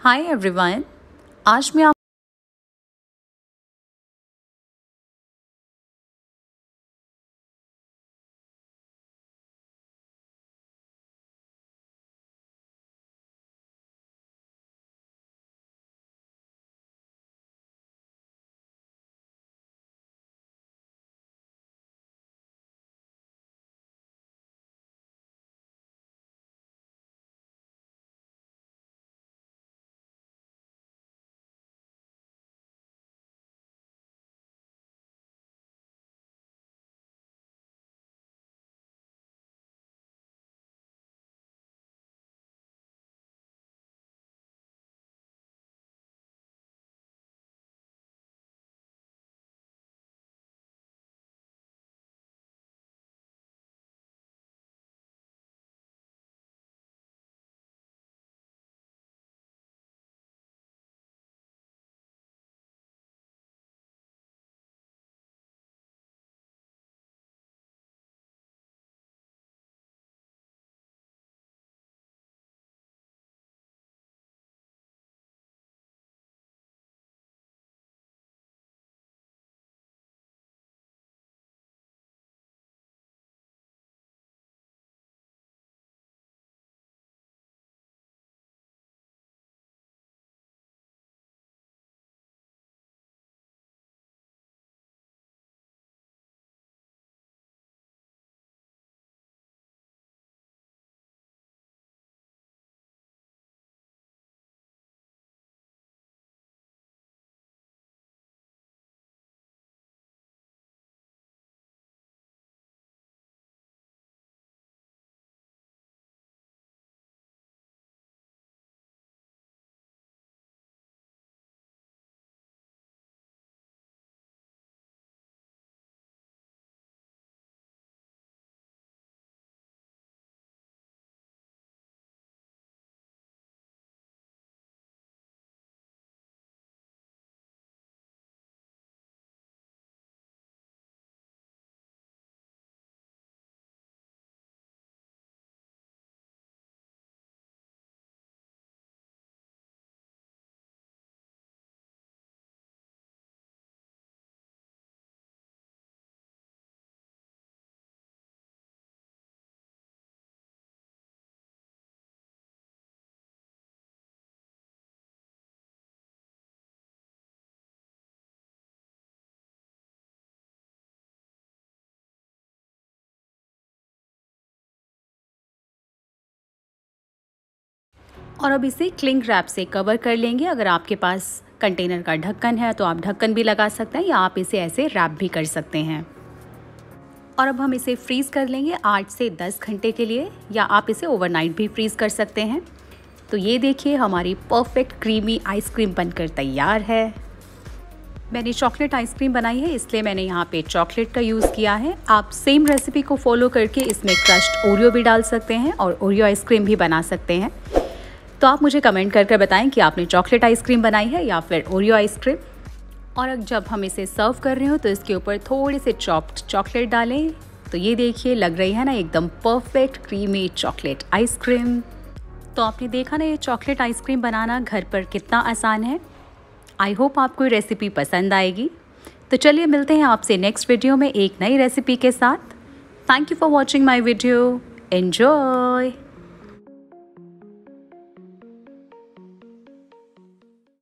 Hi everyone आज मैं आप और अब इसे क्लिंग रैप से कवर कर लेंगे। अगर आपके पास कंटेनर का ढक्कन है तो आप ढक्कन भी लगा सकते हैं या आप इसे ऐसे रैप भी कर सकते हैं। और अब हम इसे फ्रीज़ कर लेंगे आठ से दस घंटे के लिए, या आप इसे ओवरनाइट भी फ्रीज़ कर सकते हैं। तो ये देखिए, हमारी परफेक्ट क्रीमी आइसक्रीम बनकर तैयार है। मैंने चॉकलेट आइसक्रीम बनाई है, इसलिए मैंने यहाँ पे चॉकलेट का यूज़ किया है। आप सेम रेसिपी को फॉलो करके इसमें क्रश्ड ओरियो भी डाल सकते हैं और ओरियो आइसक्रीम भी बना सकते हैं। तो आप मुझे कमेंट कर कर बताएँ कि आपने चॉकलेट आइसक्रीम बनाई है या फिर ओरियो आइसक्रीम। और जब हम इसे सर्व कर रहे हो तो इसके ऊपर थोड़े से चॉप्ड चॉकलेट डालें। तो ये देखिए, लग रही है ना, एकदम परफेक्ट क्रीमी चॉकलेट आइसक्रीम। तो आपने देखा ना, ये चॉकलेट आइसक्रीम बनाना घर पर कितना आसान है। आई होप आपको ये रेसिपी पसंद आएगी। तो चलिए मिलते हैं आपसे नेक्स्ट वीडियो में एक नई रेसिपी के साथ। Thank you for watching my video enjoy